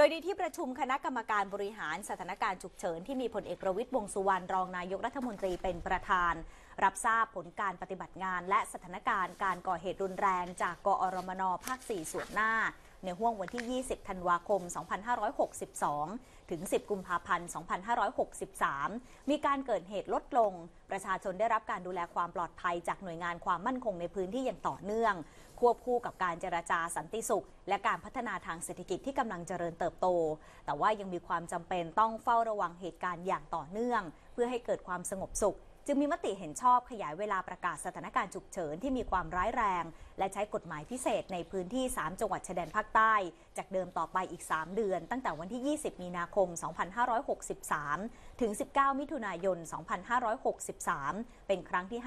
โดยในที่ประชุมคณะกรรมการบริหารสถานการณ์ฉุกเฉินที่มีพลเอกประวิตยวงสุวรรณรองนายกรัฐมนตรีเป็นประธาน รับทราบผลการปฏิบัติงาน และสถานการณ์การก่อเหตุรุนแรง จากกอรมนภาค 4 ส่วนหน้า ในห่วงวันที่ 20 ธันวาคม 2562 ถึง 10 กุมภาพันธ์ 2563 มีการเกิดเหตุลดลง ประชาชนได้รับการดูแลความปลอดภัย จากหน่วยงานความมั่นคงในพื้นที่อย่างต่อเนื่อง ควบคู่กับการเจรจาสันติสุข และการพัฒนาทางเศรษฐกิจที่กำลังเจริญเติบโต แต่ว่ายังมีความจำเป็นต้องเฝ้าระวังเหตุการณ์อย่างต่อเนื่อง เพื่อให้เกิดความสงบสุข จึงมีมติเห็นชอบขยายเวลาประกาศสถานการณ์ฉุกเฉินที่มีความร้ายแรง และใช้กฎหมายพิเศษในพื้นที่ 3 จังหวัดชายแดนภาคใต้ จากเดิมต่อไปอีก 3 เดือน ตั้งแต่วันที่ 20 มีนาคม 2563 ถึง 19 มิถุนายน 2563 เป็นครั้งที่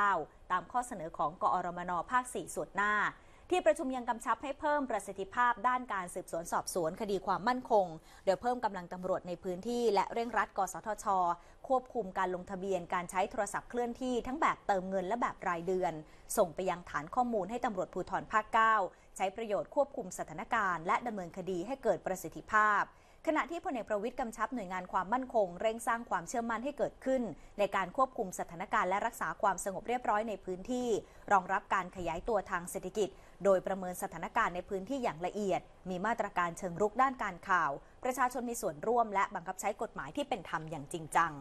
59 ตามข้อเสนอของกอรมนภาค 4 ส่วนหน้า ที่ประชุมยังกำชับให้เพิ่มประสิทธิภาพด้านการสืบสวนสอบสวนคดีความมั่นคง โดยเพิ่มกำลังตำรวจในพื้นที่ และเร่งรัด กสทช ควบคุมการลงทะเบียนการใช้โทรศัพท์เคลื่อนที่ทั้งแบบเติมเงินและแบบรายเดือน ส่งไปยังฐานข้อมูลให้ตำรวจภูธรภาค 9 ใช้ประโยชน์ควบคุมสถานการณ์และดำเนินคดีให้เกิดประสิทธิภาพ ขณะที่พลเอกประวิทย์กำชับหน่วยงานความมั่นคง เร่งสร้างความเชื่อมั่นให้เกิดขึ้น ในการควบคุมสถานการณ์และรักษาความสงบเรียบร้อยในพื้นที่ รองรับการขยายตัวทางเศรษฐกิจ โดยประเมินสถานการณ์ในพื้นที่อย่างละเอียด มีมาตรการเชิงรุกด้านการข่าว ประชาชนมีส่วนร่วมและบังคับใช้กฎหมายที่เป็นธรรมอย่างจริงจัง